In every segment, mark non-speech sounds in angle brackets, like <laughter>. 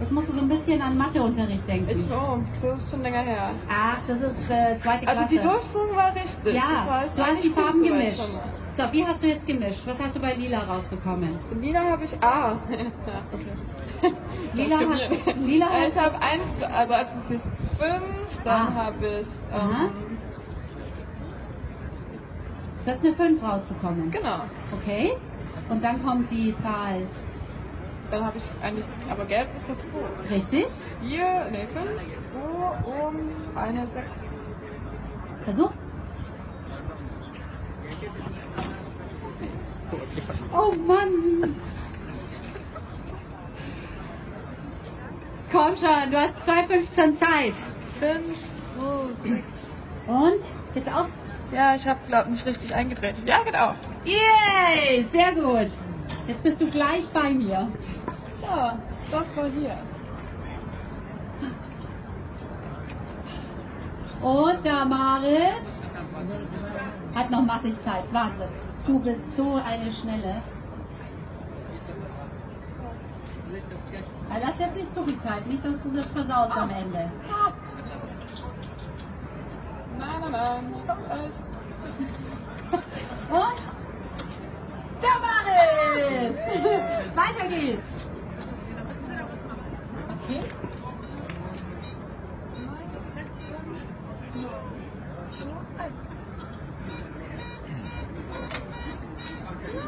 Jetzt musst du so ein bisschen an Matheunterricht denken. Ich, oh, das ist schon länger her. Ach, das ist äh, zweite Klasse. Also die Durchführung war richtig. Ja, das heißt, du hast die Farben gemischt. So, wie hast du jetzt gemischt? Was hast du bei Lila rausbekommen? Lila habe ich A. <laughs> okay. Lila <laughs> hast, hier. Lila Äh, hast Ich habe eins, also als ist fünf, dann Ah. habe ich, ähm, du hast eine 5 rausbekommen. genau. Okay. Und dann kommt die Zahl. Dann habe ich eigentlich, aber gelb ist jetzt zwei. Richtig? Vier, ne, fünf, zwei und eine sechs. Versuch's. Oh Mann! Komm schon, du hast 2,15 Zeit. Fünf, zwei, sechs. Und? Jetzt auf. Ja, ich habe, glaube nicht richtig eingedreht. Ja, geht auf. Yay! Sehr gut. Jetzt bist du gleich bei mir. Ja, das war hier. Und Damaris hat noch massig Zeit. Warte, du bist so eine Schnelle. Lass jetzt nicht zu viel Zeit, nicht, dass du das versaust am Ende. Nein, nein, nein, stopp gleich. Und Damaris! Weiter geht's. Okay.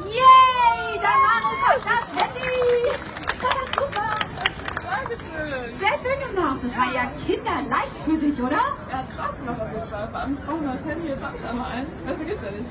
Yay! Damaris hat das Handy! Super! Dankeschön. Sehr schön gemacht. Das war ja kinderleicht für dich, oder? Er hat Spaß gemacht auf jeden Fall. Vor allem, ich brauche nur das Handy, jetzt habe ich einmal eins. Besser geht's ja nicht.